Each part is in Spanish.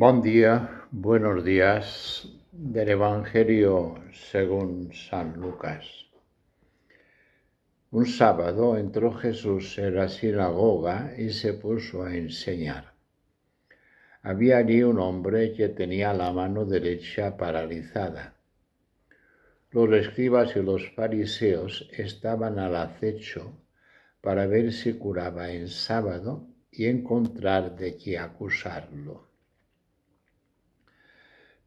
Buen día, buenos días del Evangelio según San Lucas. Un sábado entró Jesús en la sinagoga y se puso a enseñar. Había allí un hombre que tenía la mano derecha paralizada. Los escribas y los fariseos estaban al acecho para ver si curaba en sábado y encontrar de qué acusarlo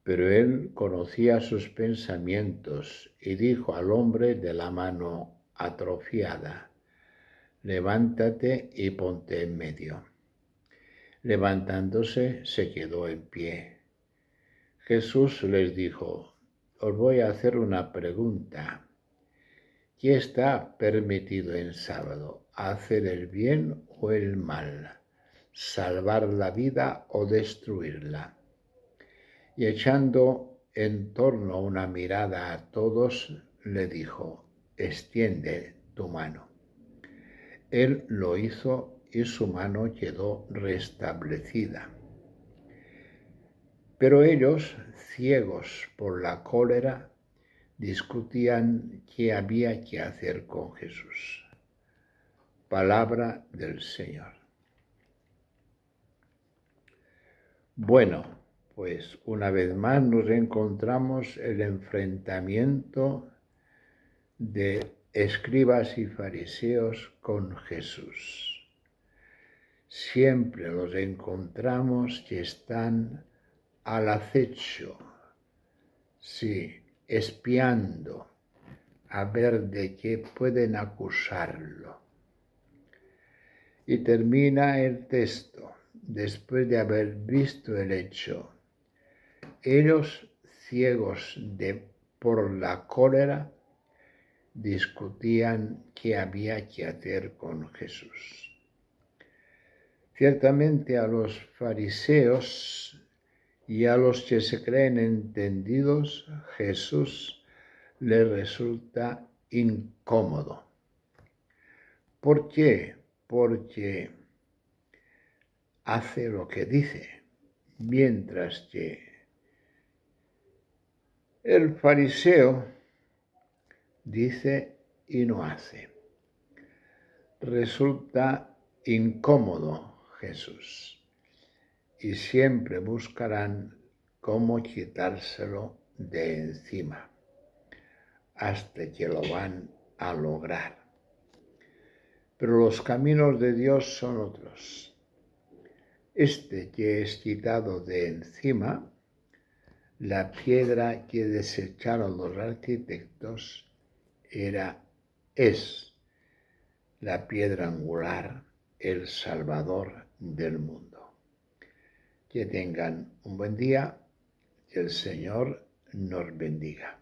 pero él conocía sus pensamientos y dijo al hombre de la mano atrofiada, levántate y ponte en medio. Levantándose se quedó en pie. Jesús les dijo, os voy a hacer una pregunta. ¿Qué está permitido en sábado? ¿Hacer el bien o el mal? ¿Salvar la vida o destruirla? Y echando en torno una mirada a todos, le dijo, extiende tu mano. Él lo hizo y su mano quedó restablecida. Pero ellos, ciegos por la cólera, discutían qué había que hacer con Jesús. Palabra del Señor. Bueno, pues una vez más nos encontramos el enfrentamiento de escribas y fariseos con Jesús. Siempre los encontramos que están al acecho, sí, espiando a ver de qué pueden acusarlo. Y termina el texto, después de haber visto el hecho ellos, ciegos de, por la cólera, discutían qué había que hacer con Jesús. Ciertamente a los fariseos y a los que se creen entendidos, Jesús les resulta incómodo. ¿Por qué? Porque hace lo que dice, mientras que el fariseo dice y no hace. Resulta incómodo Jesús y siempre buscarán cómo quitárselo de encima hasta que lo van a lograr. Pero los caminos de Dios son otros. Este que es quitado de encima la piedra que desecharon los arquitectos era, es la piedra angular, el Salvador del mundo. Que tengan un buen día, que el Señor nos bendiga.